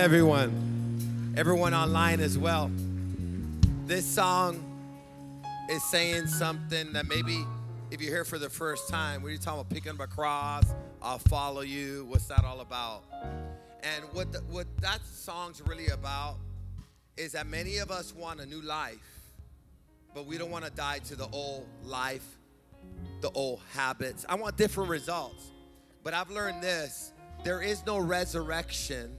everyone. Everyone online as well. This song is saying something that maybe if you're here for the first time, you talking about? Picking up a cross, I'll follow you. What's that all about? And what, the, what that song's really about is that many of us want a new life, but we don't want to die to the old life, the old habits. I want different results. But I've learned this there is no resurrection,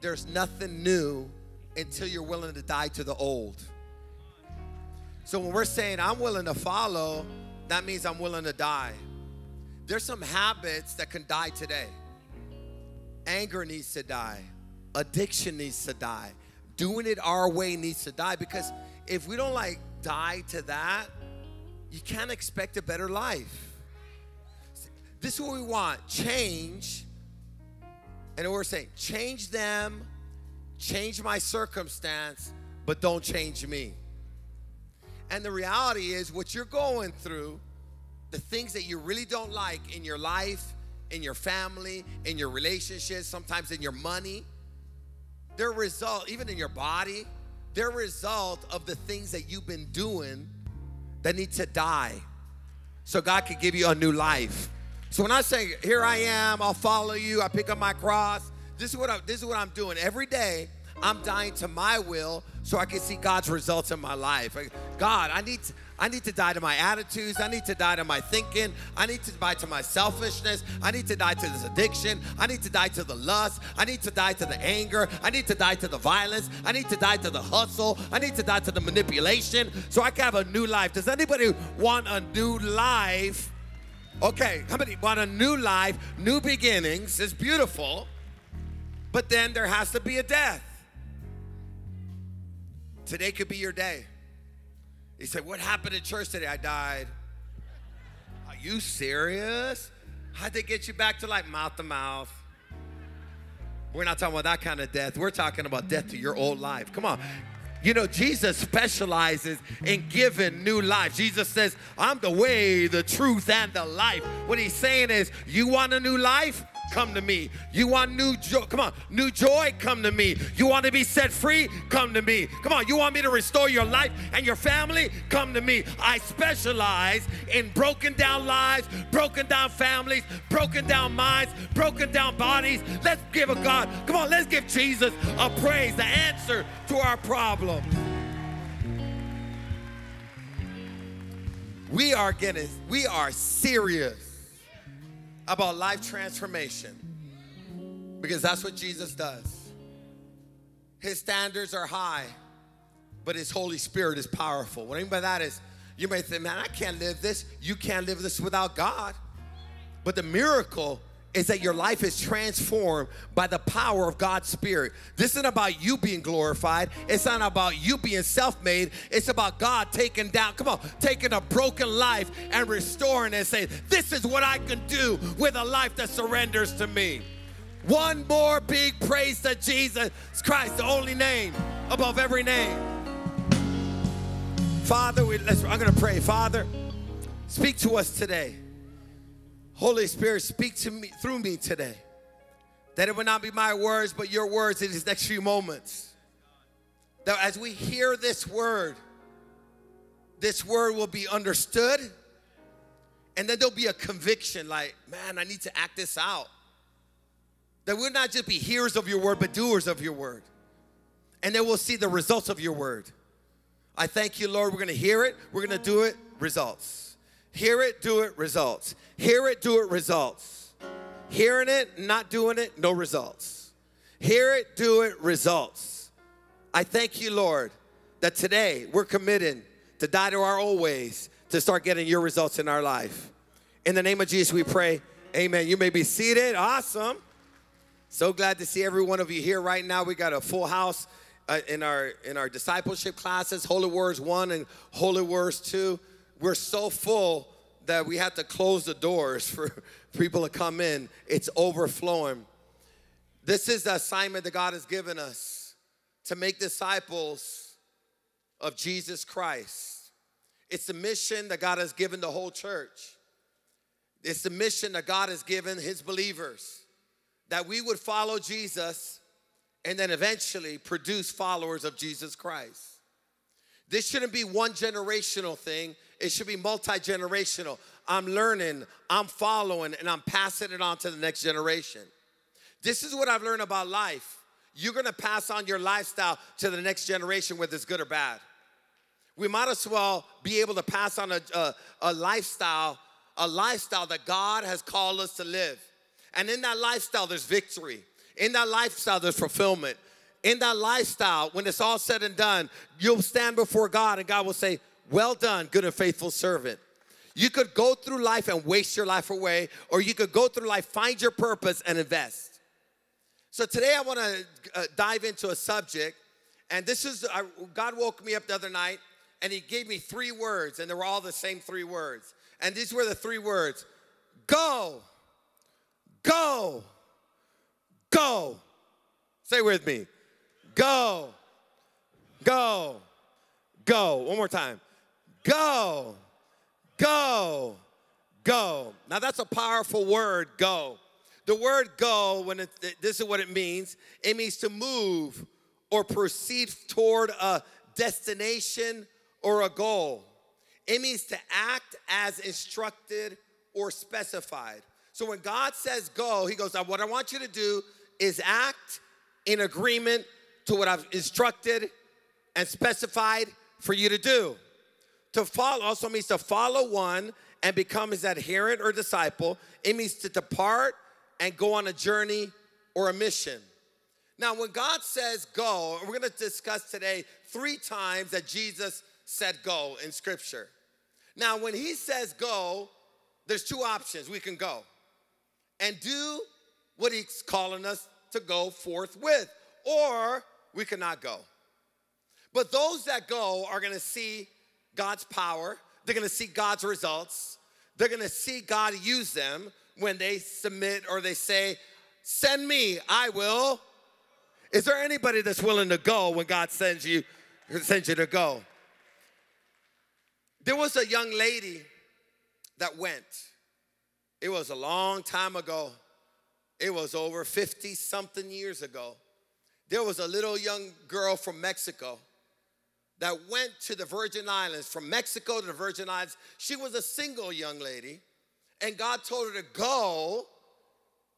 there's nothing new until you're willing to die to the old. So when we're saying I'm willing to follow, that means I'm willing to die. There's some habits that can die today. Anger needs to die. Addiction needs to die. Doing it our way needs to die because if we don't like die to that, you can't expect a better life. This is what we want change. And we're saying, change them, change my circumstance, but don't change me. And the reality is, what you're going through, the things that you really don't like in your life, in your family, in your relationships, sometimes in your money, they're result, even in your body, they're result of the things that you've been doing that need to die. So God could give you a new life. So when I say, here I am, I'll follow you, I pick up my cross, this is what I, this is what I'm doing. Every day, I'm dying to my will so I can see God's results in my life. God, I need to, I need to die to my attitudes. I need to die to my thinking. I need to die to my selfishness. I need to die to this addiction. I need to die to the lust. I need to die to the anger. I need to die to the violence. I need to die to the hustle. I need to die to the manipulation so I can have a new life. Does anybody want a new life? Okay, how many want a new life, new beginnings? It's beautiful. But then there has to be a death. Today could be your day. He said, What happened in church today? I died. Are you serious? How'd they get you back to like mouth to mouth? We're not talking about that kind of death. We're talking about death to your old life. Come on. You know, Jesus specializes in giving new life. Jesus says, I'm the way, the truth, and the life. What he's saying is, you want a new life? Come to me. You want new joy? Come on, new joy? Come to me. You want to be set free? Come to me. Come on, you want me to restore your life and your family? Come to me. I specialize in broken down lives, broken down families, broken down minds, broken down bodies. Let's give a God, come on, let's give Jesus a praise, the answer to our problem. We are getting, we are serious about life transformation because that's what Jesus does. His standards are high, but His Holy Spirit is powerful. What I mean by that is, you may think, man, I can't live this. You can't live this without God. But the miracle is that your life is transformed by the power of God's Spirit. This isn't about you being glorified. It's not about you being self made. It's about God taking down, come on, taking a broken life and restoring it and saying, This is what I can do with a life that surrenders to me. One more big praise to Jesus Christ, the only name above every name. Father, we, I'm going to pray. Father, speak to us today. Holy Spirit, speak to me through me today. That it would not be my words, but your words in these next few moments. That as we hear this word, this word will be understood. And then there'll be a conviction like, man, I need to act this out. That we'll not just be hearers of your word, but doers of your word. And then we'll see the results of your word. I thank you, Lord. We're going to hear it, we're going to do it, results. Hear it, do it, results. Hear it, do it, results. Hearing it, not doing it, no results. Hear it, do it, results. I thank you, Lord, that today we're committing to die to our old ways to start getting your results in our life. In the name of Jesus, we pray. Amen. You may be seated. Awesome. So glad to see every one of you here right now. We got a full house uh, in our in our discipleship classes, Holy Warriors 1 and Holy Warriors 2 we're so full that we have to close the doors for people to come in. It's overflowing. This is the assignment that God has given us to make disciples of Jesus Christ. It's the mission that God has given the whole church. It's the mission that God has given his believers that we would follow Jesus and then eventually produce followers of Jesus Christ. This shouldn't be one generational thing, it should be multi generational. I'm learning, I'm following, and I'm passing it on to the next generation. This is what I've learned about life. You're gonna pass on your lifestyle to the next generation, whether it's good or bad. We might as well be able to pass on a, a, a lifestyle, a lifestyle that God has called us to live. And in that lifestyle, there's victory. In that lifestyle, there's fulfillment. In that lifestyle, when it's all said and done, you'll stand before God and God will say, Well done, good and faithful servant. You could go through life and waste your life away, or you could go through life, find your purpose, and invest. So today I want to uh, dive into a subject, and this is uh, God woke me up the other night, and He gave me three words, and they were all the same three words. And these were the three words: Go, go, go. Say with me: Go, go, go. One more time: Go Go. Go. Now that's a powerful word, go. The word go, when it, this is what it means it means to move or proceed toward a destination or a goal. It means to act as instructed or specified. So when God says go, He goes, What I want you to do is act in agreement to what I've instructed and specified for you to do. To follow also means to follow one and become his adherent or disciple. It means to depart and go on a journey or a mission. Now, when God says go, we're gonna discuss today three times that Jesus said go in scripture. Now, when he says go, there's two options. We can go and do what he's calling us to go forth with, or we cannot go. But those that go are gonna see God's power, they're gonna see God's results, they're gonna see God use them when they submit or they say, Send me, I will. Is there anybody that's willing to go when God sends you, sends you to go? There was a young lady that went. It was a long time ago. It was over 50 something years ago. There was a little young girl from Mexico that went to the Virgin Islands, from Mexico to the Virgin Islands. She was a single young lady, and God told her to go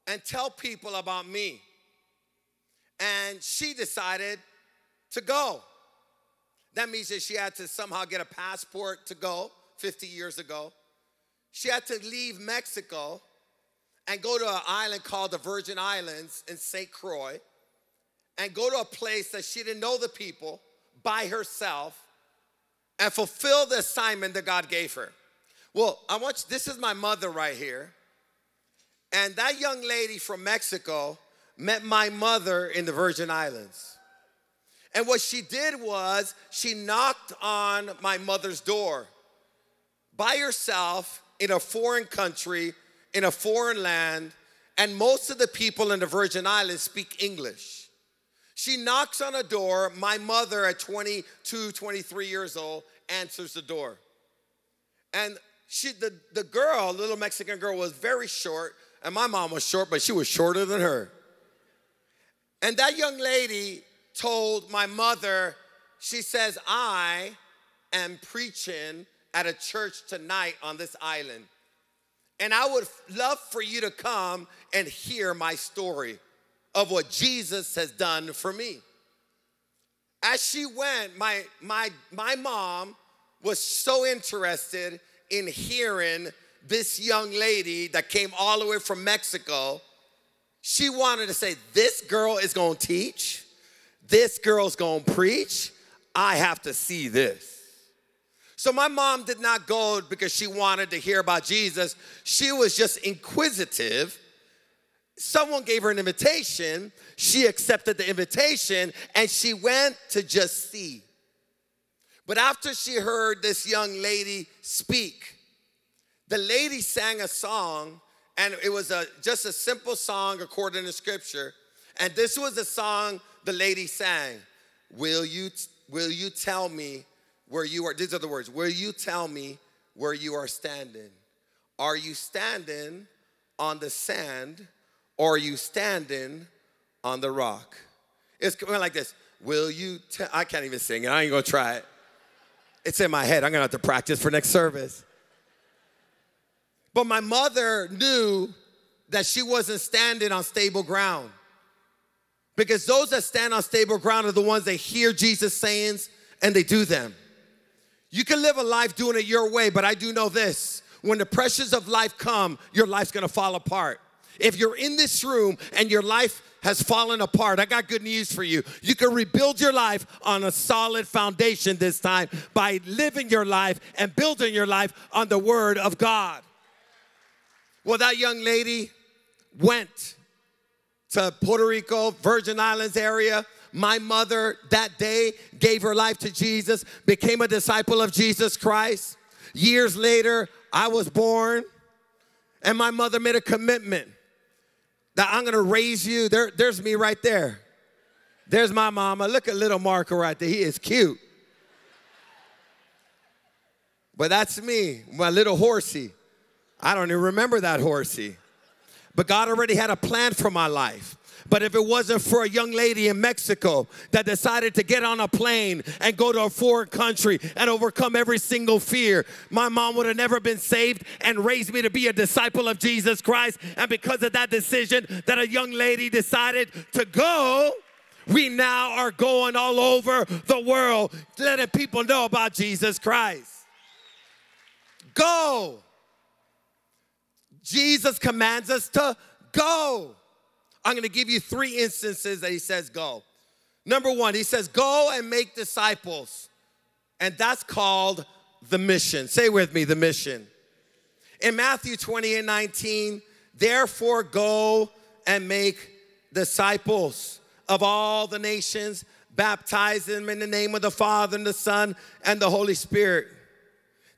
and tell people about me. And she decided to go. That means that she had to somehow get a passport to go 50 years ago. She had to leave Mexico and go to an island called the Virgin Islands in St. Croix and go to a place that she didn't know the people by herself and fulfill the assignment that God gave her. Well, I want you, this is my mother right here. And that young lady from Mexico met my mother in the Virgin Islands. And what she did was she knocked on my mother's door by herself in a foreign country, in a foreign land, and most of the people in the Virgin Islands speak English. She knocks on a door. My mother, at 22, 23 years old, answers the door. And she, the, the girl, little Mexican girl, was very short, and my mom was short, but she was shorter than her. And that young lady told my mother, she says, I am preaching at a church tonight on this island. And I would love for you to come and hear my story of what Jesus has done for me. As she went, my, my, my mom was so interested in hearing this young lady that came all the way from Mexico. She wanted to say, This girl is gonna teach, this girl's gonna preach. I have to see this. So my mom did not go because she wanted to hear about Jesus. She was just inquisitive someone gave her an invitation, she accepted the invitation, and she went to just see. But after she heard this young lady speak, the lady sang a song, and it was a, just a simple song according to scripture. And this was the song the lady sang Will you, will you tell me where you are? These are the words Will you tell me where you are standing? Are you standing on the sand? Or are you standing on the rock? It's going like this. Will you tell? I can't even sing it. I ain't gonna try it. It's in my head. I'm gonna have to practice for next service. But my mother knew that she wasn't standing on stable ground. Because those that stand on stable ground are the ones that hear Jesus' sayings and they do them. You can live a life doing it your way, but I do know this. When the pressures of life come, your life's gonna fall apart. If you're in this room and your life has fallen apart, I got good news for you. You can rebuild your life on a solid foundation this time by living your life and building your life on the Word of God. Well, that young lady went to Puerto Rico, Virgin Islands area. My mother that day gave her life to Jesus, became a disciple of Jesus Christ. Years later, I was born, and my mother made a commitment that I'm gonna raise you. There, there's me right there. There's my mama. Look at little Marco right there. He is cute. But that's me, my little horsey. I don't even remember that horsey. But God already had a plan for my life. But if it wasn't for a young lady in Mexico that decided to get on a plane and go to a foreign country and overcome every single fear, my mom would have never been saved and raised me to be a disciple of Jesus Christ. And because of that decision that a young lady decided to go, we now are going all over the world letting people know about Jesus Christ. Go. Jesus commands us to go. I'm going to give you three instances that he says go. Number one, he says, go and make disciples. And that's called the mission. Say with me, the mission. In Matthew 20 and 19, therefore go and make disciples of all the nations, baptize them in the name of the Father and the Son and the Holy Spirit.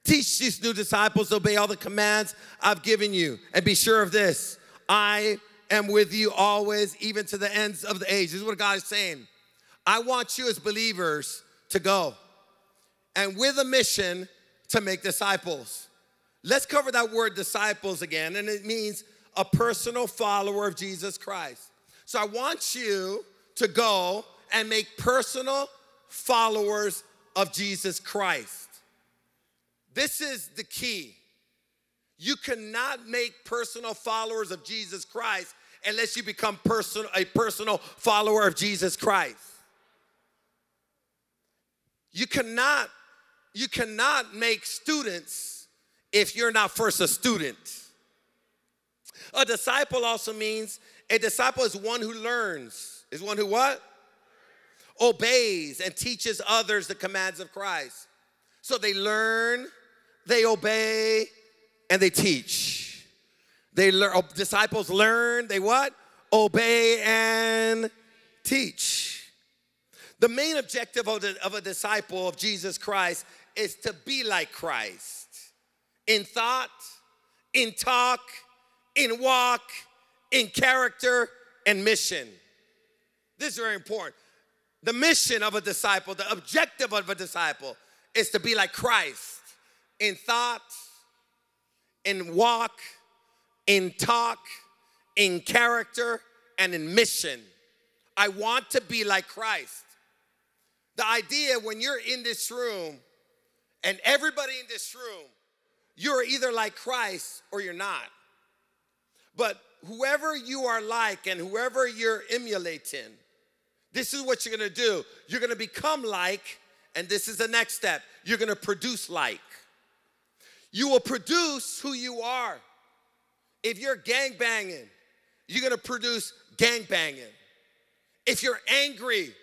Teach these new disciples to obey all the commands I've given you. And be sure of this I am with you always, even to the ends of the age. This is what God is saying. I want you as believers to go and with a mission to make disciples. Let's cover that word disciples again, and it means a personal follower of Jesus Christ. So I want you to go and make personal followers of Jesus Christ. This is the key. You cannot make personal followers of Jesus Christ unless you become person, a personal follower of Jesus Christ. You cannot, you cannot make students if you're not first a student. A disciple also means a disciple is one who learns. Is one who what? Obeys and teaches others the commands of Christ. So they learn, they obey, and they teach. They learn, oh, disciples learn, they what? Obey and teach. The main objective of, the, of a disciple of Jesus Christ is to be like Christ in thought, in talk, in walk, in character, and mission. This is very important. The mission of a disciple, the objective of a disciple is to be like Christ in thought, in walk, in talk, in character, and in mission. I want to be like Christ. The idea when you're in this room and everybody in this room, you're either like Christ or you're not. But whoever you are like and whoever you're emulating, this is what you're gonna do. You're gonna become like, and this is the next step. You're gonna produce like. You will produce who you are. If you're gang banging, you're gonna produce gang banging. If you're angry,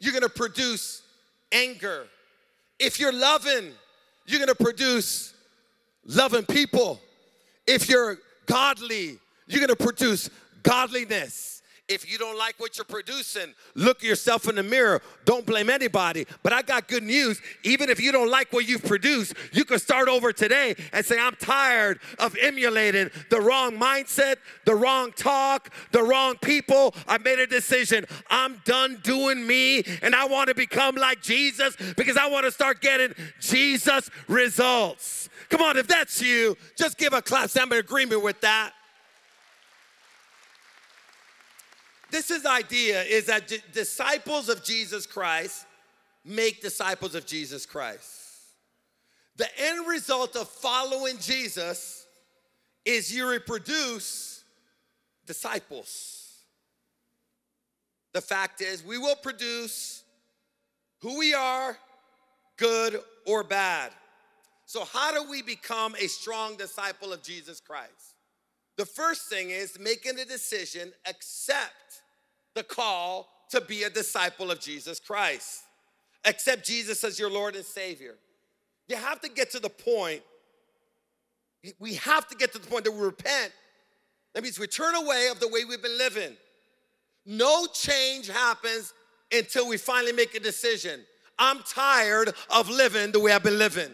you're gonna produce anger. If you're loving, you're gonna produce loving people. If you're godly, you're gonna produce godliness. If you don't like what you're producing, look yourself in the mirror. Don't blame anybody. But I got good news. Even if you don't like what you've produced, you can start over today and say, I'm tired of emulating the wrong mindset, the wrong talk, the wrong people. I made a decision. I'm done doing me and I want to become like Jesus because I want to start getting Jesus results. Come on, if that's you, just give a clap. I'm in agreement with that. This is idea is that d- disciples of Jesus Christ make disciples of Jesus Christ. The end result of following Jesus is you reproduce disciples. The fact is, we will produce who we are, good or bad. So, how do we become a strong disciple of Jesus Christ? The first thing is making a decision, accept the call to be a disciple of Jesus Christ. Accept Jesus as your Lord and Savior. You have to get to the point, we have to get to the point that we repent. That means we turn away of the way we've been living. No change happens until we finally make a decision. I'm tired of living the way I've been living.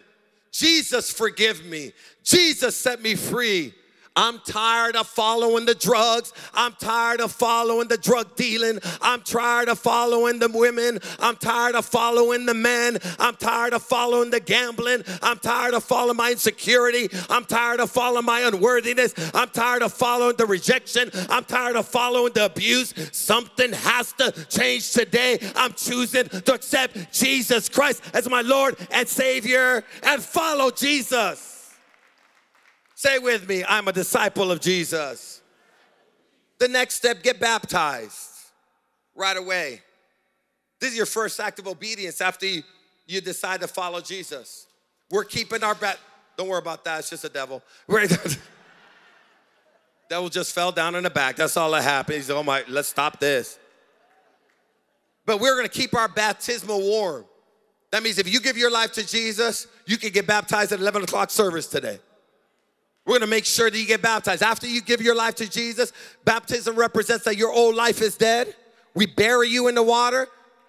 Jesus, forgive me. Jesus, set me free. I'm tired of following the drugs. I'm tired of following the drug dealing. I'm tired of following the women. I'm tired of following the men. I'm tired of following the gambling. I'm tired of following my insecurity. I'm tired of following my unworthiness. I'm tired of following the rejection. I'm tired of following the abuse. Something has to change today. I'm choosing to accept Jesus Christ as my Lord and Savior and follow Jesus. Say with me, I'm a disciple of Jesus. The next step, get baptized right away. This is your first act of obedience after you, decide to follow Jesus. We're keeping our bat. Don't worry about that, it's just a devil. devil just fell down in the back. That's all that happened. He's oh my, let's stop this. But we're gonna keep our baptismal warm. That means if you give your life to Jesus, you can get baptized at 11 o'clock service today. We're gonna make sure that you get baptized. After you give your life to Jesus, baptism represents that your old life is dead. We bury you in the water.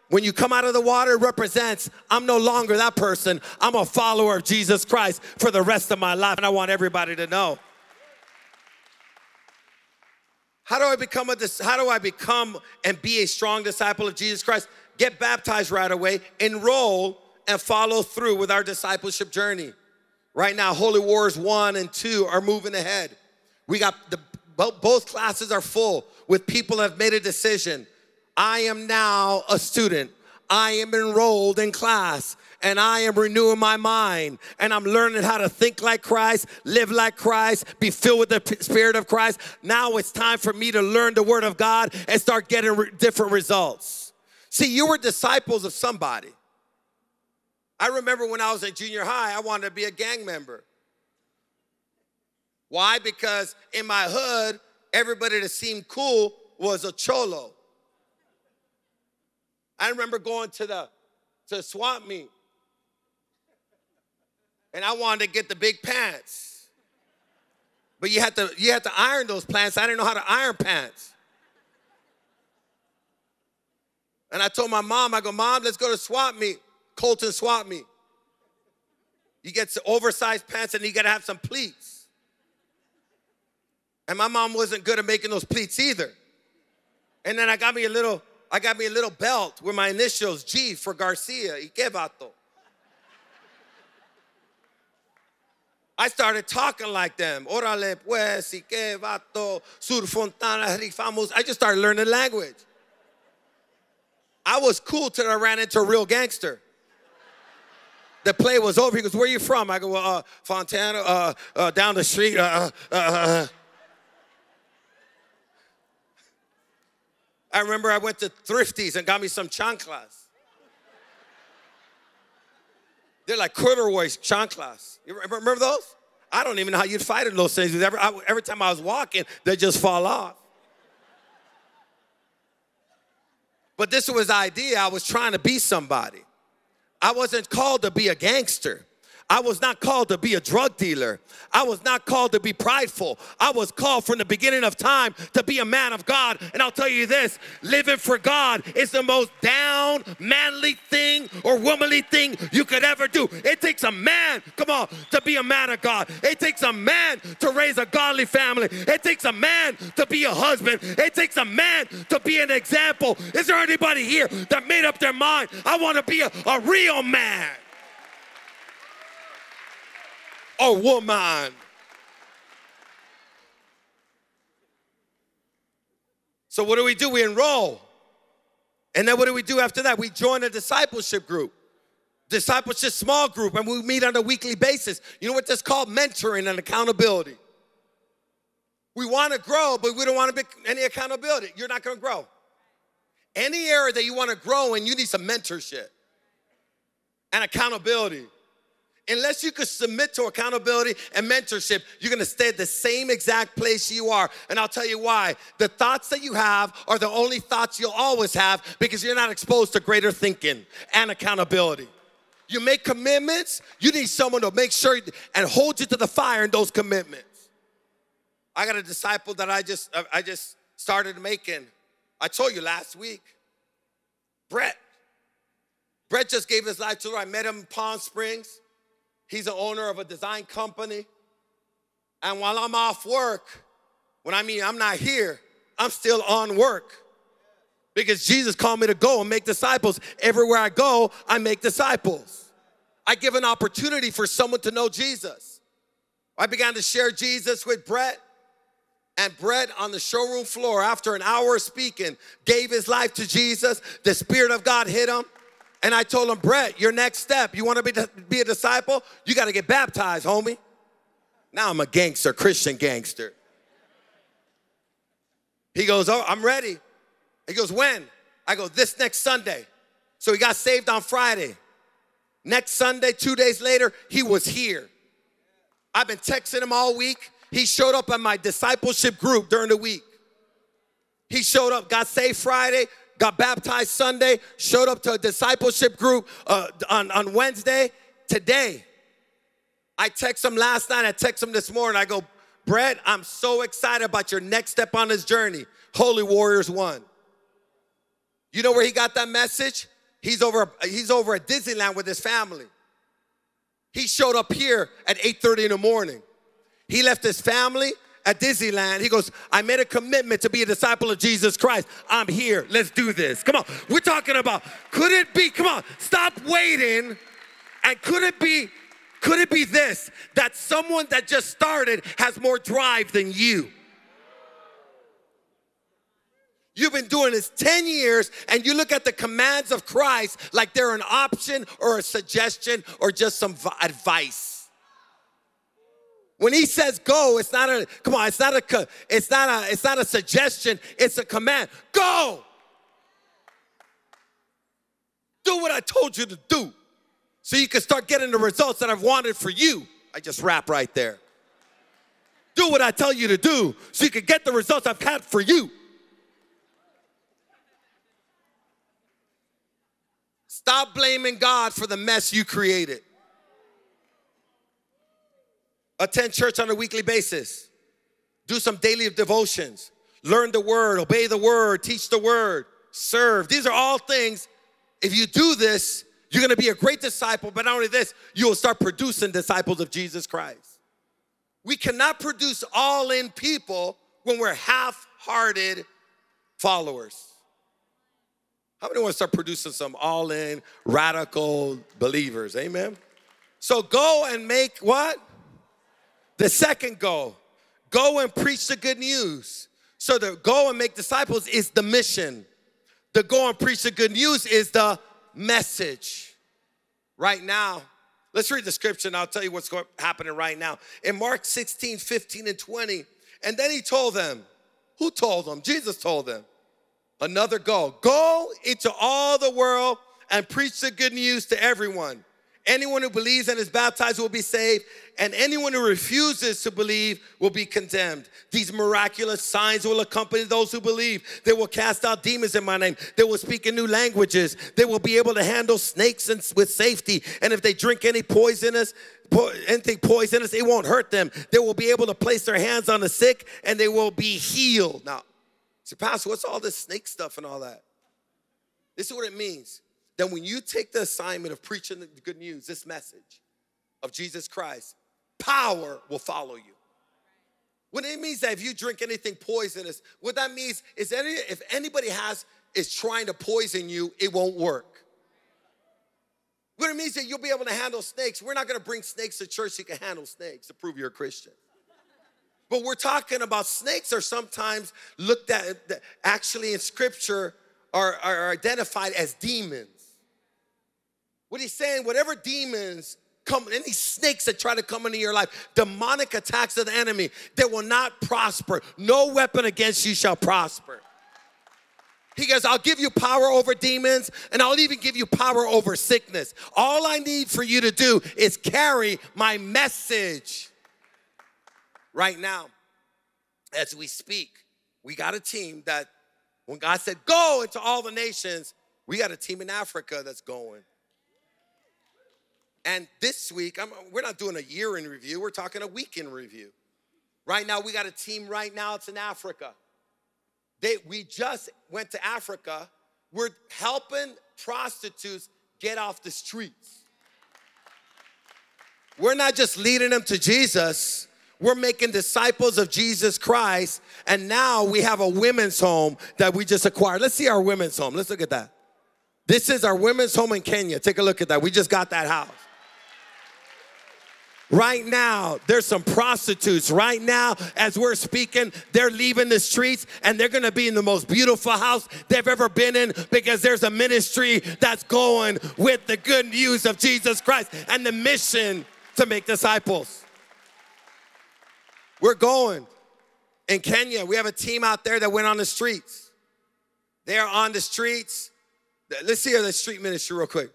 When you come out of the water, it represents I'm no longer that person. I'm a follower of Jesus Christ for the rest of my life. And I want everybody to know. How do I become a how do I become and be a strong disciple of Jesus Christ? Get baptized right away, enroll, and follow through with our discipleship journey. Right now, Holy Warriors 1 and 2 are moving ahead. We got the both classes are full with people have made a decision. I am now a student. I am enrolled in class and I am renewing my mind and I'm learning how to think like Christ, live like Christ, be filled with the Spirit of Christ. Now it's time for me to learn the Word of God and start getting different results. See, you were disciples of somebody. I remember when I was in junior high, I wanted to be a gang member. Why? Because in my hood, everybody that seemed cool was a cholo. I remember going to the to swap meet, and I wanted to get the big pants. But you had to you had to iron those pants. I didn't know how to iron pants. And I told my mom, I go, Mom, let's go to swap meet. Colton swap me. You get oversized pants and you gotta have some pleats. And my mom wasn't good at making those pleats either. And then I got me a little, I got me a little belt with my initials, G for Garcia, y que vato. I started talking like them. Órale pues, y que vato, sur fontana, rifamos. I just started learning language. I was cool till I ran into a real gangster the play was over. He goes, Where are you from? I go, Well, uh, Fontana, uh, uh, down the street. Uh, uh, uh, I remember I went to Thrifties and got me some chanclas. They're like corduroy chanclas. You remember those? I don't even know how you'd fight in those things. Every, I, every time I was walking, they just fall off. But this was the idea. I was trying to be somebody. I wasn't called to be a gangster. I was not called to be a drug dealer. I was not called to be prideful. I was called from the beginning of time to be a man of God. And I'll tell you this living for God is the most down, manly thing or womanly thing you could ever do. It takes a man, come on, to be a man of God. It takes a man to raise a godly family. It takes a man to be a husband. It takes a man to be an example. Is there anybody here that made up their mind? I want to be a, a real man a woman. So what do we do? We enroll. And then what do we do after that? We join a discipleship group, discipleship small group, and we meet on a weekly basis. You know what that's called? Mentoring and accountability. We want to grow, but we don't want to be any accountability. You're not going to grow. Any area that you want to grow in, you need some mentorship and accountability. Unless you could submit to accountability and mentorship, you're gonna stay at the same exact place you are. And I'll tell you why. The thoughts that you have are the only thoughts you'll always have because you're not exposed to greater thinking and accountability. You make commitments, you need someone to make sure and hold you to the fire in those commitments. I got a disciple that I just uh, I just started making. I told you last week. Brett. Brett just gave his life to her. I met him in Palm Springs. He's the owner of a design company. And while I'm off work, when I mean I'm not here, I'm still on work. Because Jesus called me to go and make disciples. Everywhere I go, I make disciples. I give an opportunity for someone to know Jesus. I began to share Jesus with Brett. And Brett on the showroom floor, after an hour of speaking, gave his life to Jesus. The Spirit of God hit him. And I told him, Brett, your next step, you want to be, be a disciple? You got to get baptized, homie. Now I'm a gangster, Christian gangster. He goes, Oh, I'm ready. He goes, When? I go, This next Sunday. So he got saved on Friday. Next Sunday, two days later, he was here. I've been texting him all week. He showed up at my discipleship group during the week. He showed up, got saved Friday, got baptized Sunday, showed up to a discipleship group uh, on, on Wednesday. Today, I text him last night, I text him this morning. I go, Brett, I'm so excited about your next step on this journey. Holy Warriors One. You know where he got that message? He's over, he's over at Disneyland with his family. He showed up here at 8:30 in the morning. He left his family, at Disneyland. He goes, I made a commitment to be a disciple of Jesus Christ. I'm here. Let's do this. Come on. We're talking about could it be, come on, stop waiting. And could it be, could it be this that someone that just started has more drive than you? You've been doing this 10 years and you look at the commands of Christ like they're an option or a suggestion or just some advice. When he says go, it's not a come on, it's not a it's not a it's not a suggestion, it's a command. Go. Do what I told you to do. So you can start getting the results that I've wanted for you. I just rap right there. Do what I tell you to do so you can get the results I've had for you. Stop blaming God for the mess you created. Attend church on a weekly basis. Do some daily devotions. Learn the word, obey the word, teach the word, serve. These are all things. If you do this, you're gonna be a great disciple, but not only this, you will start producing disciples of Jesus Christ. We cannot produce all in people when we're half hearted followers. How many want to start producing some all in radical believers? Amen. So go and make what? The second goal go and preach the good news. So the go and make disciples is the mission. The go and preach the good news is the message. Right now, let's read the scripture and I'll tell you what's going, happening right now. In Mark 16, 15, and 20, and then he told them, who told them? Jesus told them, another go. Go into all the world and preach the good news to everyone. Anyone who believes and is baptized will be saved, and anyone who refuses to believe will be condemned. These miraculous signs will accompany those who believe. They will cast out demons in my name. They will speak in new languages. They will be able to handle snakes with safety. And if they drink any poisonous, anything poisonous, it won't hurt them. They will be able to place their hands on the sick and they will be healed. Now, so Pastor, what's all this snake stuff and all that? This is what it means then when you take the assignment of preaching the good news, this message of Jesus Christ, power will follow you. What it means that if you drink anything poisonous, what that means is any, if anybody has is trying to poison you, it won't work. What it means that you'll be able to handle snakes. We're not gonna bring snakes to church so you can handle snakes to prove you're a Christian. But we're talking about snakes are sometimes looked at, actually in scripture, are, are identified as demons. What he's saying, whatever demons come, any snakes that try to come into your life, demonic attacks of the enemy, they will not prosper. No weapon against you shall prosper. He goes, I'll give you power over demons and I'll even give you power over sickness. All I need for you to do is carry my message. Right now, as we speak, we got a team that, when God said, go into all the nations, we got a team in Africa that's going. And this week, I'm, we're not doing a year in review, we're talking a week in review. Right now, we got a team right now, it's in Africa. They, we just went to Africa. We're helping prostitutes get off the streets. We're not just leading them to Jesus, we're making disciples of Jesus Christ. And now we have a women's home that we just acquired. Let's see our women's home. Let's look at that. This is our women's home in Kenya. Take a look at that. We just got that house. Right now, there's some prostitutes. Right now, as we're speaking, they're leaving the streets and they're gonna be in the most beautiful house they've ever been in because there's a ministry that's going with the good news of Jesus Christ and the mission to make disciples. We're going. In Kenya, we have a team out there that went on the streets. They're on the streets. Let's see the street ministry real quick.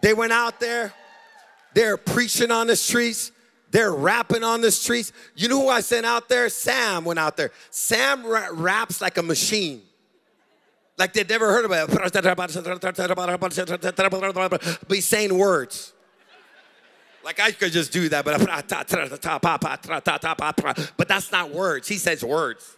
They went out there they're preaching on the streets. They're rapping on the streets. You know who I sent out there? Sam went out there. Sam ra- raps like a machine. Like they'd never heard of it. But he's saying words. Like I could just do that, but but that's not words. He says words.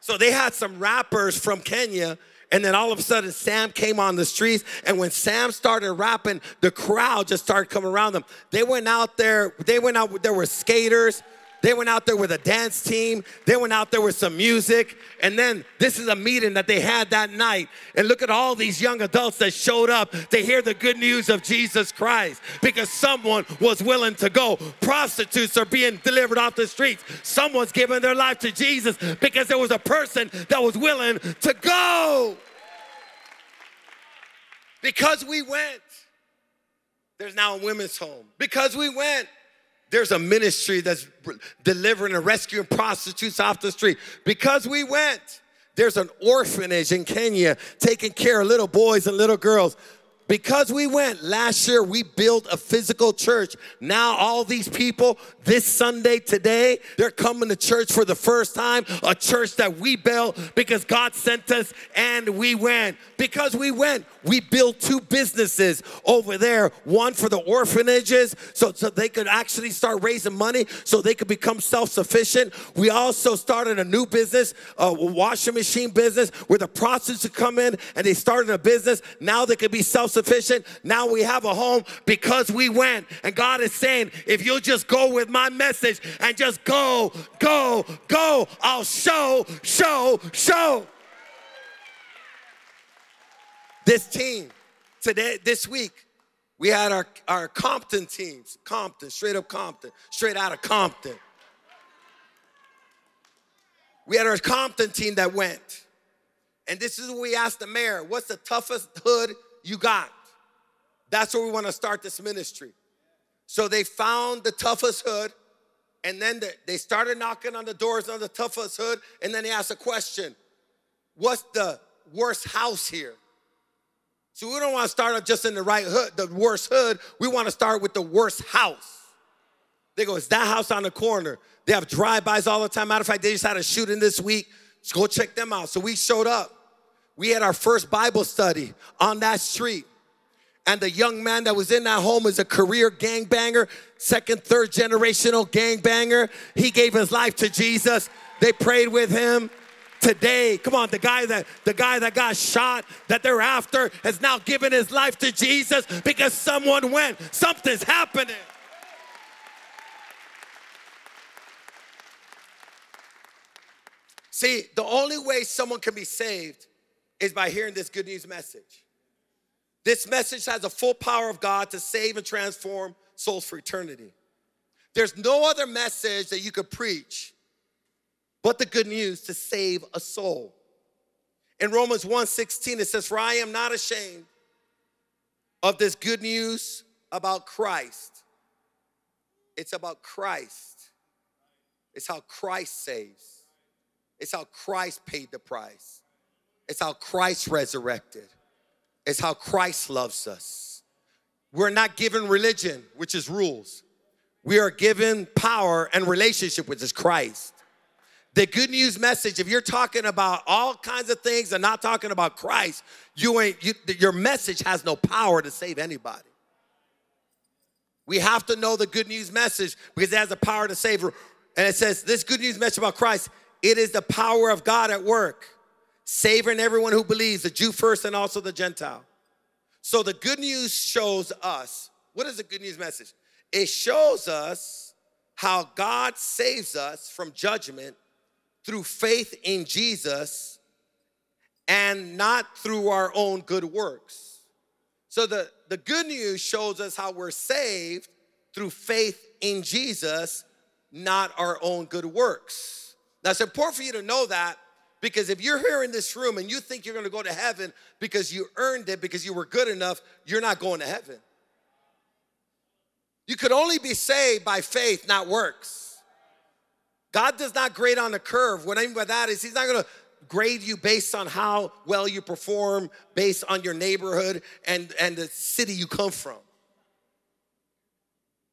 So they had some rappers from Kenya and then all of a sudden, Sam came on the streets. And when Sam started rapping, the crowd just started coming around them. They went out there, they went out, there were skaters. They went out there with a dance team. They went out there with some music. And then this is a meeting that they had that night. And look at all these young adults that showed up to hear the good news of Jesus Christ because someone was willing to go. Prostitutes are being delivered off the streets. Someone's giving their life to Jesus because there was a person that was willing to go. Because we went, there's now a women's home. Because we went, there's a ministry that's delivering and rescuing prostitutes off the street. Because we went, there's an orphanage in Kenya taking care of little boys and little girls because we went last year, we built a physical church. Now, all these people this Sunday, today, they're coming to church for the first time. A church that we built because God sent us and we went. Because we went, we built two businesses over there one for the orphanages so, so they could actually start raising money so they could become self sufficient. We also started a new business, a washing machine business, where the prostitutes come in and they started a business. Now they could be self sufficient. Now we have a home because we went. And God is saying, if you'll just go with my message and just go, go, go, I'll show, show, show. This team, today, this week, we had our, our Compton teams, Compton, straight up Compton, straight out of Compton. We had our Compton team that went. And this is what we asked the mayor what's the toughest hood you got. That's where we want to start this ministry. So they found the toughest hood, and then they started knocking on the doors of the toughest hood, and then they asked a question What's the worst house here? So we don't want to start up just in the right hood, the worst hood. We want to start with the worst house. They go, Is that house on the corner? They have drive-bys all the time. Matter of fact, they just had a shooting this week. Let's go check them out. So we showed up we had our first Bible study on that street. And the young man that was in that home is a career gangbanger, second, third generational gangbanger. He gave his life to Jesus. They prayed with him. Today, come on, the guy that the guy that got shot that they're after has now given his life to Jesus because someone went. Something's happening. See, the only way someone can be saved is by hearing this good news message. This message has the full power of God to save and transform souls for eternity. There's no other message that you could preach but the good news to save a soul. In Romans 1:16 it says, "For I am not ashamed of this good news about Christ." It's about Christ. It's how Christ saves. It's how Christ paid the price. It's how Christ resurrected. It's how Christ loves us. We're not given religion, which is rules. We are given power and relationship, which is Christ. The good news message, if you're talking about all kinds of things and not talking about Christ, you ain't you, your message has no power to save anybody. We have to know the good news message because it has the power to save. And it says, this good news message about Christ, it is the power of God at work, saving everyone who believes, the Jew first and also the Gentile. So the good news shows us, what is the good news message? It shows us how God saves us from judgment through faith in Jesus and not through our own good works. So the, the good news shows us how we're saved through faith in Jesus, not our own good works. Now it's important for you to know that because if you're here in this room and you think you're gonna go to heaven because you earned it, because you were good enough, you're not going to heaven. You could only be saved by faith, not works. God does not grade on a curve. What I mean by that is He's not gonna grade you based on how well you perform, based on your neighborhood and, and the city you come from.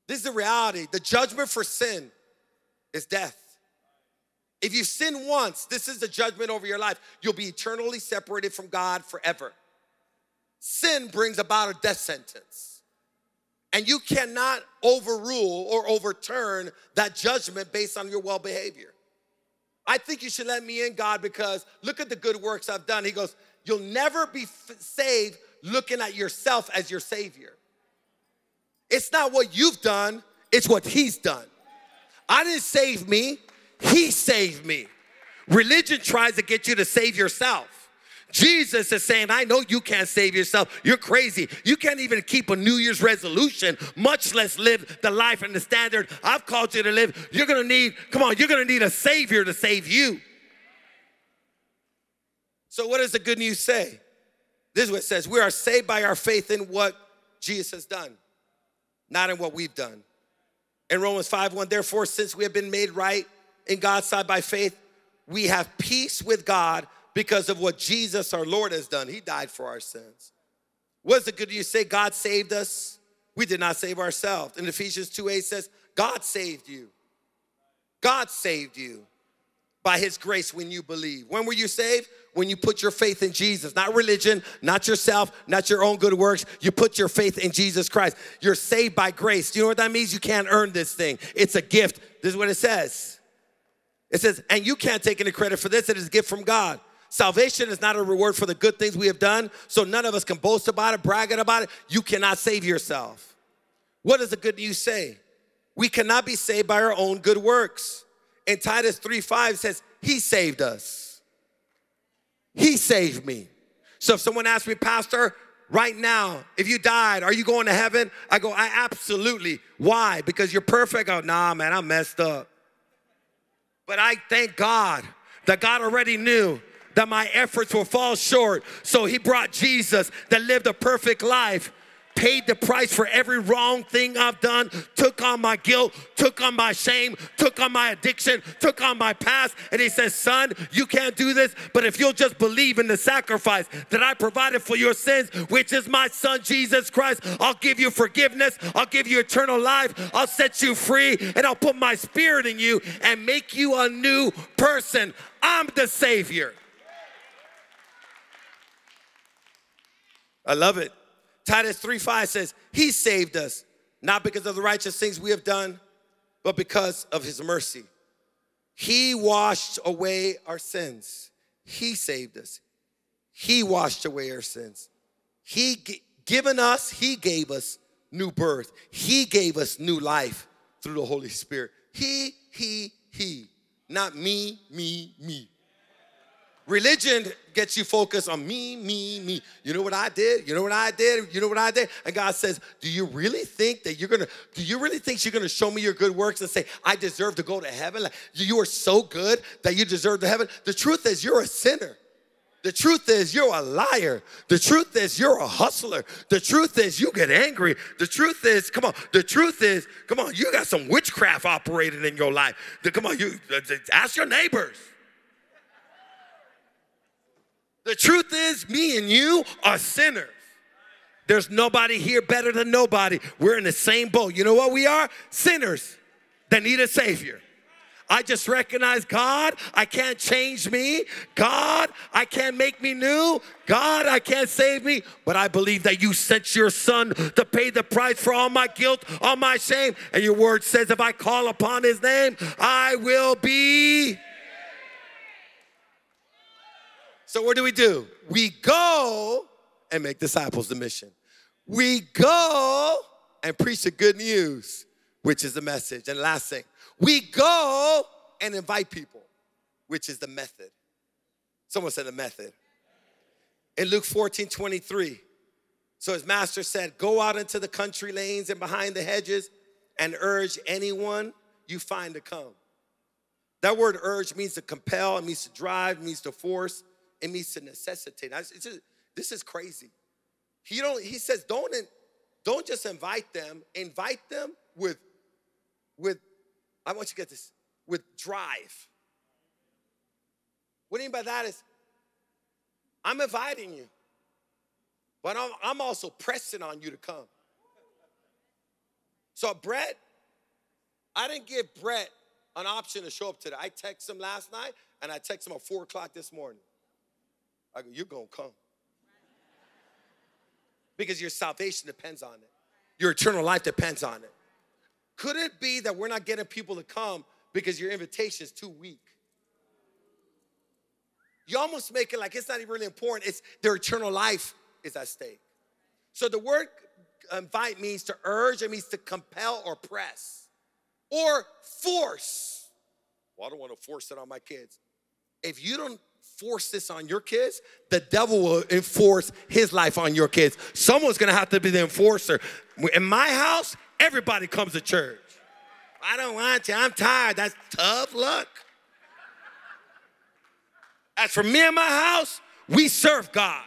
This is the reality. The judgment for sin is death. If you sin once, this is the judgment over your life. You'll be eternally separated from God forever. Sin brings about a death sentence. And you cannot overrule or overturn that judgment based on your well behavior. I think you should let me in, God, because look at the good works I've done. He goes, You'll never be saved looking at yourself as your Savior. It's not what you've done, it's what He's done. I didn't save me, He saved me. Religion tries to get you to save yourself. Jesus is saying, I know you can't save yourself. You're crazy. You can't even keep a New Year's resolution, much less live the life and the standard I've called you to live. You're gonna need, come on, you're gonna need a Savior to save you. So, what does the good news say? This is what it says We are saved by our faith in what Jesus has done, not in what we've done. In Romans 5 1, therefore, since we have been made right in God's side by faith, we have peace with God because of what Jesus, our Lord, has done. He died for our sins. What's the good news? Say God saved us. We did not save ourselves. In Ephesians 2 8 says, God saved you. God saved you by his grace when you believe. When were you saved? When you put your faith in Jesus, not religion, not yourself, not your own good works. You put your faith in Jesus Christ. You're saved by grace. Do you know what that means? You can't earn this thing, it's a gift. This is what it says. It says, and you can't take any credit for this, it is a gift from God. Salvation is not a reward for the good things we have done, so none of us can boast about it, bragging about it. You cannot save yourself. What does the good news say? We cannot be saved by our own good works. And Titus 3 5 says, He saved us. He saved me. So if someone asks me, Pastor, right now, if you died, are you going to heaven? I go, I absolutely. Why? Because you're perfect? I go, nah, man, I'm messed up. But I thank God that God already knew that my efforts will fall short. So he brought Jesus that lived a perfect life paid the price for every wrong thing I've done, took on my guilt, took on my shame, took on my addiction, took on my past. And he says, Son, you can't do this, but if you'll just believe in the sacrifice that I provided for your sins, which is my Son, Jesus Christ, I'll give you forgiveness, I'll give you eternal life, I'll set you free, and I'll put my spirit in you and make you a new person. I'm the Savior. I love it. Titus 3 5 says, He saved us, not because of the righteous things we have done, but because of His mercy. He washed away our sins. He saved us. He washed away our sins. He g- given us, He gave us new birth. He gave us new life through the Holy Spirit. He, He, He. Not me, me, me. Religion gets you focused on me, me, me. You know what I did? You know what I did? You know what I did? And God says, Do you really think that you're gonna, do you really think you're gonna show me your good works and say, I deserve to go to heaven? Like, you are so good that you deserve to heaven? The truth is, you're a sinner. The truth is, you're a liar. The truth is, you're a hustler. The truth is, you get angry. The truth is, come on. The truth is, come on, you got some witchcraft operating in your life. Come on, you ask your neighbors. The truth is, me and you are sinners. There's nobody here better than nobody. We're in the same boat. You know what we are? Sinners that need a Savior. I just recognize God, I can't change me. God, I can't make me new. God, I can't save me. But I believe that you sent your Son to pay the price for all my guilt, all my shame. And your word says, if I call upon His name, I will be. So, what do we do? We go and make disciples the mission. We go and preach the good news, which is the message. And last thing, we go and invite people, which is the method. Someone said the method. In Luke 14 23, so his master said, Go out into the country lanes and behind the hedges and urge anyone you find to come. That word urge means to compel, it means to drive, it means to force, it means to necessitate. It's just, this is crazy. He don't. He says, don't don't just invite them. Invite them with with. I want you to get this with drive. What I mean by that is, I'm inviting you, but I'm, I'm also pressing on you to come. So Brett, I didn't give Brett an option to show up today. I texted him last night, and I texted him at four o'clock this morning. I go, you're gonna come because your salvation depends on it. Your eternal life depends on it. Could it be that we're not getting people to come because your invitation is too weak? You almost make it like it's not even really important. It's their eternal life is at stake. So the word invite means to urge, it means to compel or press or force. Well, I don't want to force it on my kids. If you don't force this on your kids, the devil will enforce his life on your kids. Someone's gonna have to be the enforcer. In my house, everybody comes to church. I don't want to, I'm tired. That's tough luck. As for me and my house, we serve God.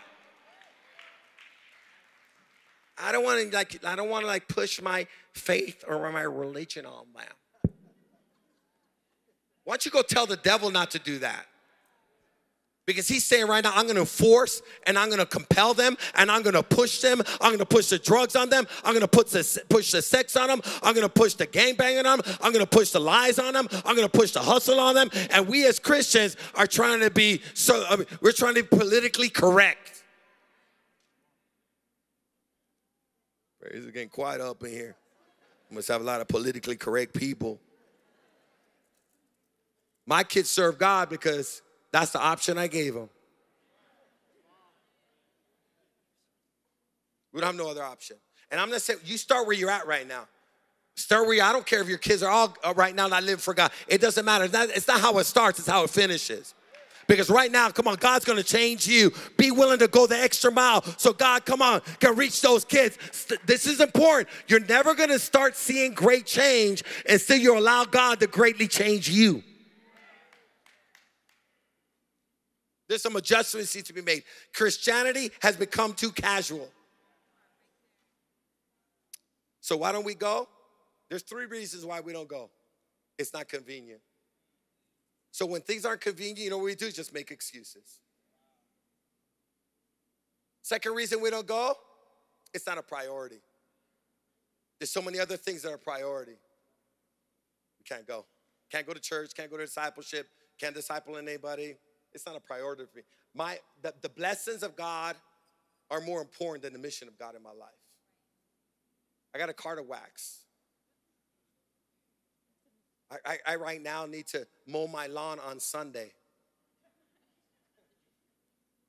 I don't want to like I don't want to like push my faith or my religion on them. Why don't you go tell the devil not to do that? Because he's saying right now, I'm gonna force and I'm gonna compel them and I'm gonna push them. I'm gonna push the drugs on them. I'm gonna put the, push the sex on them. I'm gonna push the gangbanging on them. I'm gonna push the lies on them. I'm gonna push the hustle on them. And we as Christians are trying to be so, I mean, we're trying to be politically correct. It's getting quiet up in here. We must have a lot of politically correct people. My kids serve God because that's the option I gave them. We don't have no other option. And I'm gonna say, you start where you're at right now. Start where you, I don't care if your kids are all uh, right now not living for God. It doesn't matter. It's not, it's not how it starts, it's how it finishes. Because right now, come on, God's gonna change you. Be willing to go the extra mile. So, God, come on, can reach those kids. This is important. You're never gonna start seeing great change until you allow God to greatly change you. There's some adjustments need to be made. Christianity has become too casual. So why don't we go? There's three reasons why we don't go. It's not convenient. So when things aren't convenient, you know what we do? Just make excuses. Second reason we don't go, it's not a priority. There's so many other things that are priority. We can't go. Can't go to church, can't go to discipleship, can't disciple anybody. It's not a priority for me. My the, the blessings of God are more important than the mission of God in my life. I got a car to wax. I, I, I right now need to mow my lawn on Sunday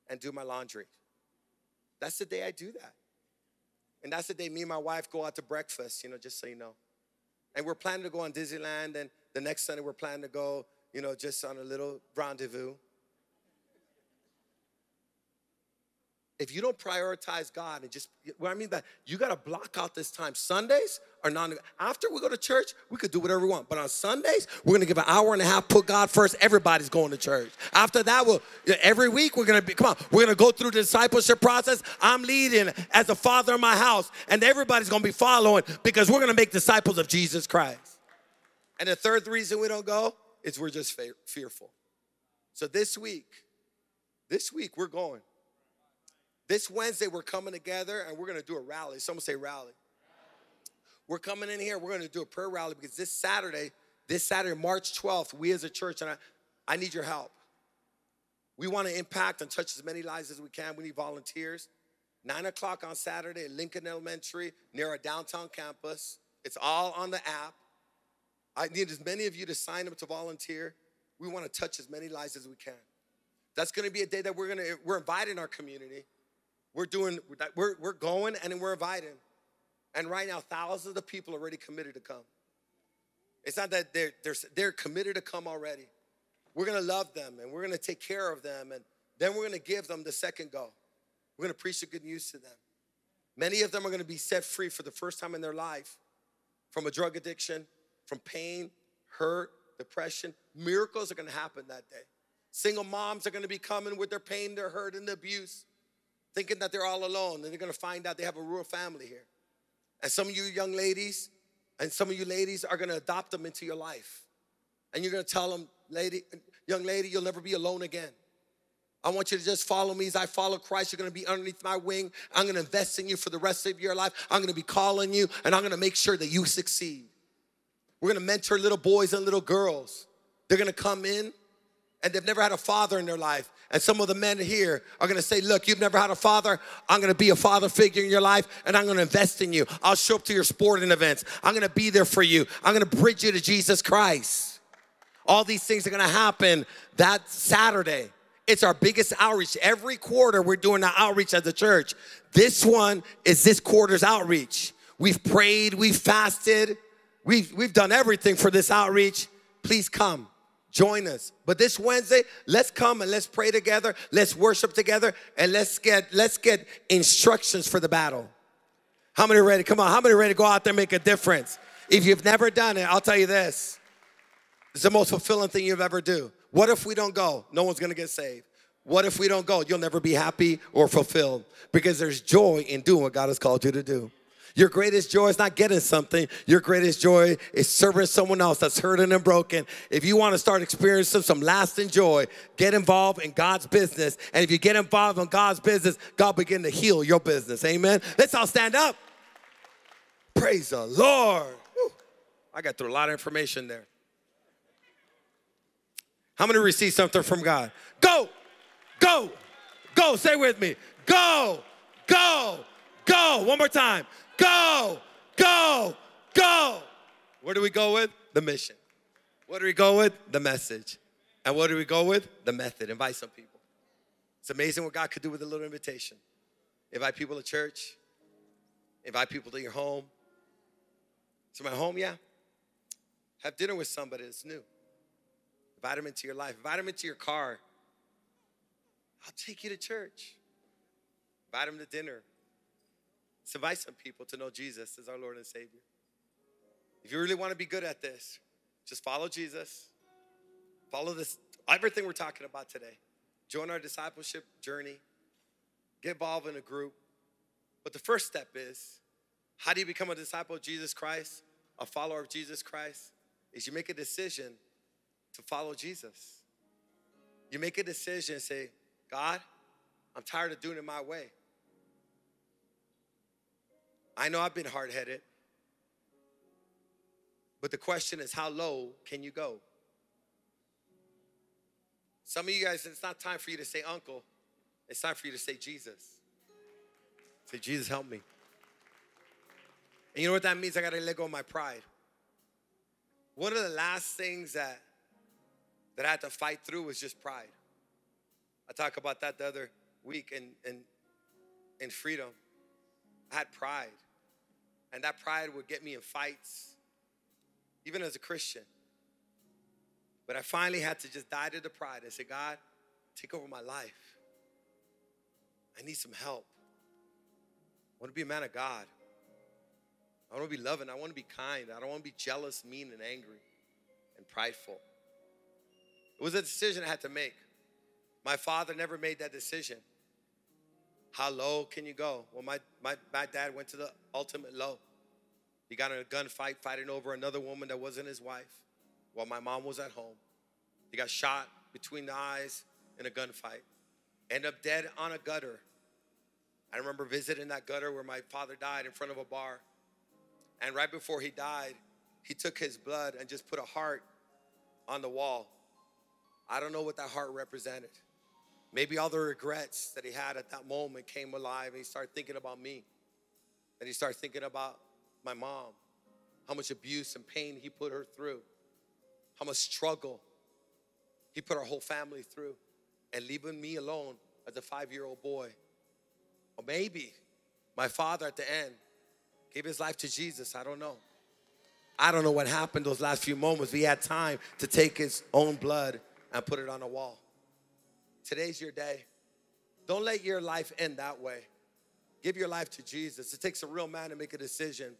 and do my laundry. That's the day I do that. And that's the day me and my wife go out to breakfast, you know, just so you know. And we're planning to go on Disneyland, and the next Sunday we're planning to go, you know, just on a little rendezvous. If you don't prioritize God and just what I mean by you got to block out this time. Sundays are non. After we go to church, we could do whatever we want. But on Sundays, we're gonna give an hour and a half. Put God first. Everybody's going to church. After that, we'll every week we're gonna be. Come on, we're gonna go through the discipleship process. I'm leading as a father in my house, and everybody's gonna be following because we're gonna make disciples of Jesus Christ. And the third reason we don't go is we're just fearful. So this week, this week we're going. This Wednesday, we're coming together and we're gonna do a rally. Someone say rally. We're coming in here, we're gonna do a prayer rally because this Saturday, this Saturday, March 12th, we as a church, and I, I need your help. We wanna impact and touch as many lives as we can. We need volunteers. Nine o'clock on Saturday at Lincoln Elementary near our downtown campus. It's all on the app. I need as many of you to sign up to volunteer. We wanna touch as many lives as we can. That's gonna be a day that we're gonna, we're inviting our community. We're doing, we're, we're going and we're inviting. And right now, thousands of people are already committed to come. It's not that they're, they're, they're committed to come already. We're gonna love them and we're gonna take care of them and then we're gonna give them the second go. We're gonna preach the good news to them. Many of them are gonna be set free for the first time in their life from a drug addiction, from pain, hurt, depression. Miracles are gonna happen that day. Single moms are gonna be coming with their pain, their hurt, and the abuse thinking that they're all alone, and they're gonna find out they have a real family here. And some of you young ladies and some of you ladies are gonna adopt them into your life. And you're gonna tell them, lady, young lady, you'll never be alone again. I want you to just follow me as I follow Christ. You're gonna be underneath my wing. I'm gonna invest in you for the rest of your life. I'm gonna be calling you, and I'm gonna make sure that you succeed. We're gonna mentor little boys and little girls. They're gonna come in and they've never had a father in their life. And some of the men here are gonna say, Look, you've never had a father. I'm gonna be a father figure in your life and I'm gonna invest in you. I'll show up to your sporting events. I'm gonna be there for you. I'm gonna bridge you to Jesus Christ. All these things are gonna happen that Saturday. It's our biggest outreach. Every quarter, we're doing the outreach at the church. This one is this quarter's outreach. We've prayed, we've fasted, we've, we've done everything for this outreach. Please come join us. But this Wednesday, let's come and let's pray together, let's worship together, and let's get let's get instructions for the battle. How many are ready? Come on, how many are ready to go out there and make a difference? If you've never done it, I'll tell you this. It's the most fulfilling thing you've ever do. What if we don't go? No one's gonna get saved. What if we don't go? You'll never be happy or fulfilled because there's joy in doing what God has called you to do. Your greatest joy is not getting something. Your greatest joy is serving someone else that's hurting and broken. If you want to start experiencing some lasting joy, get involved in God's business. And if you get involved in God's business, God begin to heal your business. Amen. Let's all stand up. Praise the Lord. I got through a lot of information there. How many receive something from God? Go, go, go. Say with me. Go, go, go. One more time. Go, go, go. Where do we go with? The mission. What do we go with? The message. And what do we go with? The method. Invite some people. It's amazing what God could do with a little invitation. Invite people to church. Invite people to your home. To my home, yeah. Have dinner with somebody that's new. Invite them into your life. Invite them into your car. I'll take you to church. Invite them to dinner. Let's invite some people to know Jesus as our Lord and Savior. If you really want to be good at this, just follow Jesus. Follow this, everything we're talking about today. Join our discipleship journey. Get involved in a group. But the first step is how do you become a disciple of Jesus Christ, a follower of Jesus Christ? Is you make a decision to follow Jesus. You make a decision and say, God, I'm tired of doing it my way. I know I've been hard headed. But the question is, how low can you go? Some of you guys, it's not time for you to say uncle, it's time for you to say Jesus. Say, Jesus, help me. And you know what that means? I gotta let go of my pride. One of the last things that that I had to fight through was just pride. I talked about that the other week in in, in freedom. I had pride. And that pride would get me in fights, even as a Christian. But I finally had to just die to the pride and say, God, take over my life. I need some help. I want to be a man of God. I want to be loving. I want to be kind. I don't want to be jealous, mean, and angry and prideful. It was a decision I had to make. My father never made that decision. How low can you go? Well, my, my, my dad went to the ultimate low. He got in a gunfight fighting over another woman that wasn't his wife while my mom was at home. He got shot between the eyes in a gunfight. Ended up dead on a gutter. I remember visiting that gutter where my father died in front of a bar. And right before he died, he took his blood and just put a heart on the wall. I don't know what that heart represented. Maybe all the regrets that he had at that moment came alive and he started thinking about me. And he started thinking about my mom, how much abuse and pain he put her through, how much struggle he put our whole family through, and leaving me alone as a five year old boy. Or maybe my father at the end gave his life to Jesus. I don't know. I don't know what happened those last few moments. He had time to take his own blood and put it on a wall. Today's your day. Don't let your life end that way. Give your life to Jesus. It takes a real man to make a decision.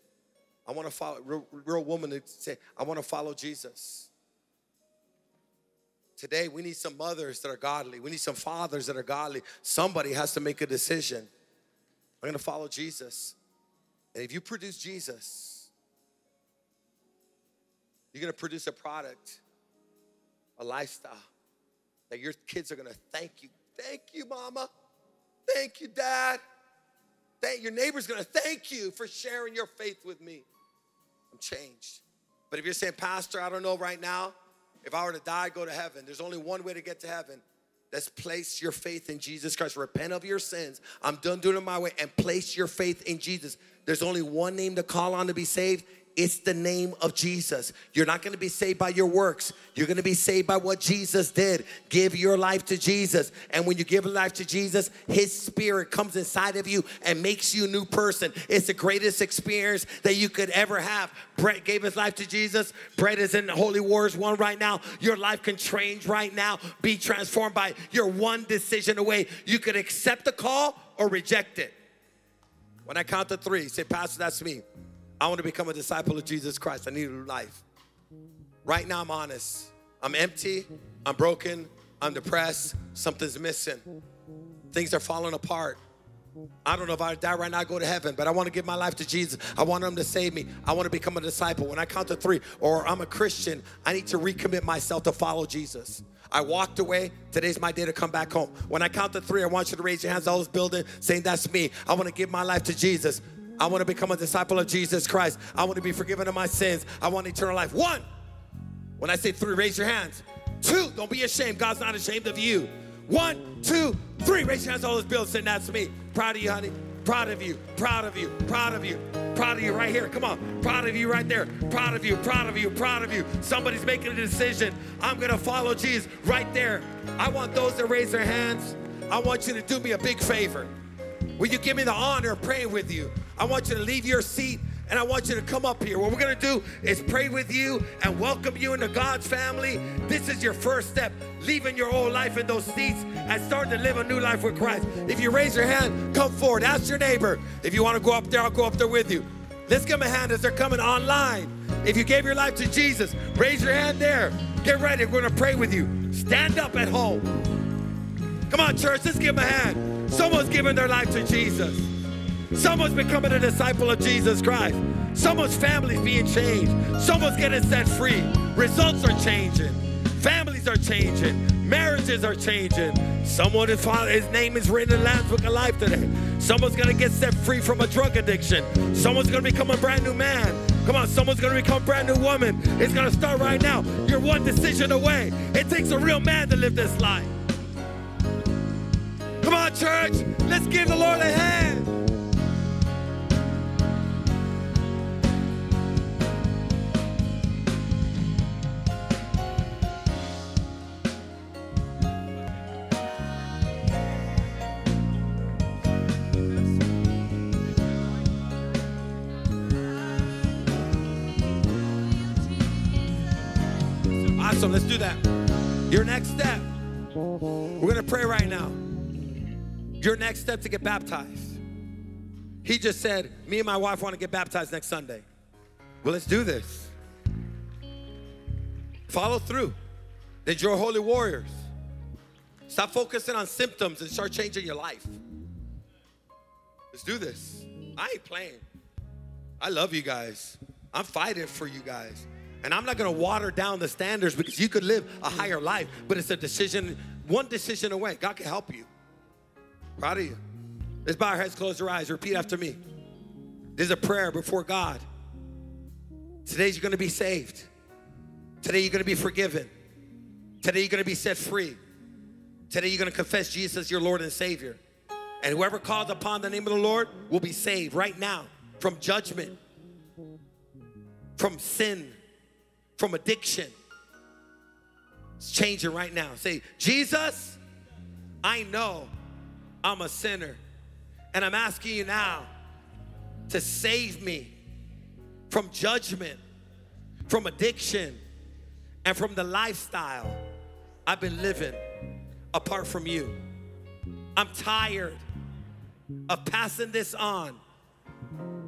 I want to follow, real, real woman to say, I want to follow Jesus. Today, we need some mothers that are godly. We need some fathers that are godly. Somebody has to make a decision. I'm going to follow Jesus. And if you produce Jesus, you're going to produce a product, a lifestyle that your kids are going to thank you. Thank you, mama. Thank you, dad. Thank your neighbor's going to thank you for sharing your faith with me. Changed. But if you're saying, Pastor, I don't know right now, if I were to die, go to heaven. There's only one way to get to heaven. That's place your faith in Jesus Christ. Repent of your sins. I'm done doing it my way and place your faith in Jesus. There's only one name to call on to be saved, it's the name of Jesus. You're not gonna be saved by your works. You're gonna be saved by what Jesus did. Give your life to Jesus. And when you give life to Jesus, His Spirit comes inside of you and makes you a new person. It's the greatest experience that you could ever have. Brett gave his life to Jesus. Brett is in the Holy Warriors 1 right now. Your life can change right now, be transformed by your one decision away. You could accept the call or reject it. When I count to three, say, Pastor, that's me. I want to become a disciple of Jesus Christ. I need a new life. Right now, I'm honest. I'm empty. I'm broken. I'm depressed. Something's missing. Things are falling apart. I don't know if I die right now, I go to heaven, but I want to give my life to Jesus. I want Him to save me. I want to become a disciple. When I count to three, or I'm a Christian, I need to recommit myself to follow Jesus. I walked away. Today's my day to come back home. When I count to three, I want you to raise your hands all this building saying, That's me. I want to give my life to Jesus. I want to become a disciple of Jesus Christ. I want to be forgiven of my sins. I want eternal life. One. When I say three, raise your hands. Two, don't be ashamed. God's not ashamed of you. One, two, three. Raise your hands all this building saying, That's me. Proud of you, honey. Proud of you. Proud of you. Proud of you. Proud of you right here. Come on. Proud of you right there. Proud of you. Proud of you. Proud of you. Somebody's making a decision. I'm going to follow Jesus right there. I want those that raise their hands. I want you to do me a big favor. Will you give me the honor of praying with you? I want you to leave your seat and I want you to come up here. What we're gonna do is pray with you and welcome you into God's family. This is your first step, leaving your old life in those seats and starting to live a new life with Christ. If you raise your hand, come forward. Ask your neighbor. If you wanna go up there, I'll go up there with you. Let's give them a hand as they're coming online. If you gave your life to Jesus, raise your hand there. Get ready. We're gonna pray with you. Stand up at home. Come on, church, let's give them a hand. Someone's giving their life to Jesus. Someone's becoming a disciple of Jesus Christ. Someone's family's being changed. Someone's getting set free. Results are changing. Families are changing. Marriages are changing. Someone, father, his name is written in the Lamb's Book of Life today. Someone's to get set free from a drug addiction. Someone's to become a brand new man. Come on, someone's to become a brand new woman. It's to start right now. You're one decision away. It takes a real man to live this life. Church. Let's give the Lord a hand. Awesome. Let's do that. Your next step. We're going to pray right now. Your next step to get baptized. He just said, Me and my wife want to get baptized next Sunday. Well, let's do this. Follow through. Then you're holy warriors. Stop focusing on symptoms and start changing your life. Let's do this. I ain't playing. I love you guys. I'm fighting for you guys. And I'm not gonna water down the standards because you could live a higher life, but it's a decision, one decision away. God can help you. Proud of you. Let's bow our heads, close our eyes, repeat after me. There's a prayer before God. Today you're gonna be saved. Today you're gonna be forgiven. Today you're gonna be set free. Today you're gonna confess Jesus as your Lord and Savior. And whoever calls upon the name of the Lord will be saved right now from judgment, from sin, from addiction. It's changing right now. Say, Jesus, I know I'm a sinner. And I'm asking you now to save me from judgment, from addiction, and from the lifestyle I've been living apart from you. I'm tired of passing this on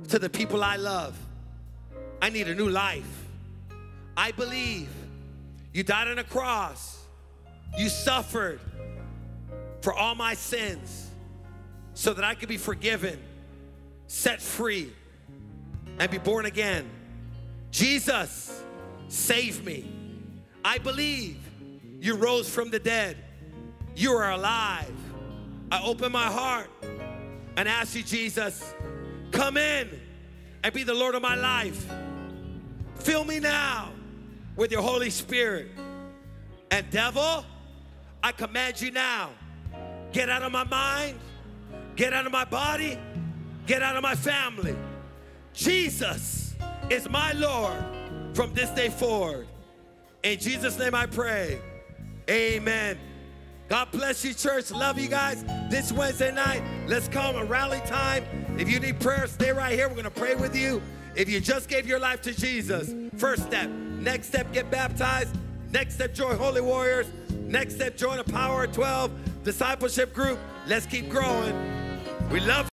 to the people I love. I need a new life. I believe you died on a cross. You suffered for all my sins so that I could be forgiven, set free, and be born again. Jesus, save me. I believe you rose from the dead. You are alive. I open my heart and ask you, Jesus, come in and be the Lord of my life. Fill me now with your Holy Spirit. And devil, I command you now, get out of my mind, get out of my body, get out of my family. Jesus is my Lord from this day forward. In Jesus' name I pray. Amen. God bless you, church. Love you guys. This Wednesday night, let's come a rally time. If you need prayer, stay right here. We're going to pray with you. If you just gave your life to Jesus, first step. Next step, get baptized. Next step, join Holy Warriors. Next step, join a Power of 12 discipleship group. Let's keep growing. We love